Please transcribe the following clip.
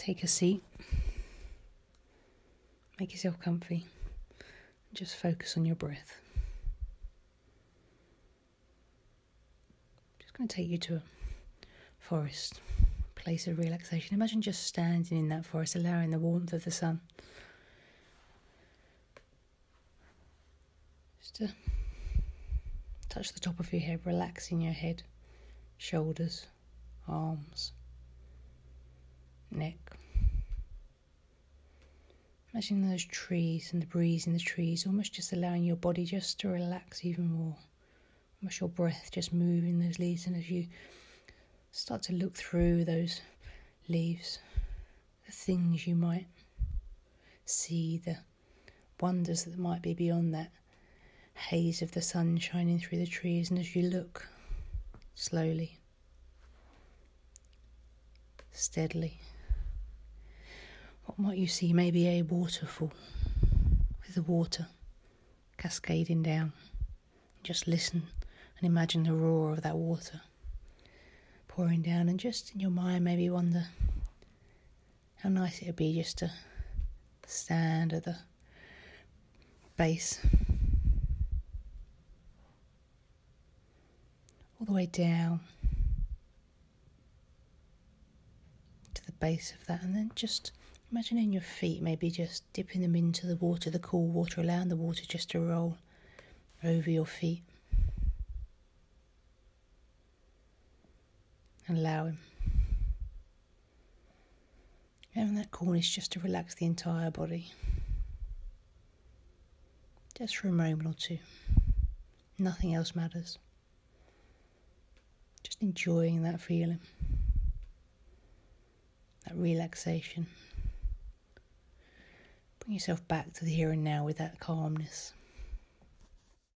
Take a seat. Make yourself comfy. Just focus on your breath. Just going to take you to a forest, place of relaxation. Imagine just standing in that forest, allowing the warmth of the sun. Just to touch the top of your head, relaxing your head, shoulders, arms, neck. Imagine those trees and the breeze in the trees, almost just allowing your body just to relax even more. Almost your breath just moving those leaves, and as you start to look through those leaves, the things you might see, the wonders that might be beyond that haze of the sun shining through the trees, and as you look slowly, steadily, what you see? may be a waterfall with the water cascading down. Just listen and imagine the roar of that water pouring down, and just in your mind, maybe wonder how nice it would be just to stand at the base, all the way down to the base of that, and then just Imagining your feet, maybe just dipping them into the water, the cool water, allowing the water just to roll over your feet. And allow him. And that coolness just to relax the entire body. Just for a moment or two. Nothing else matters. Just enjoying that feeling, that relaxation. Bring yourself back to the here and now with that calmness.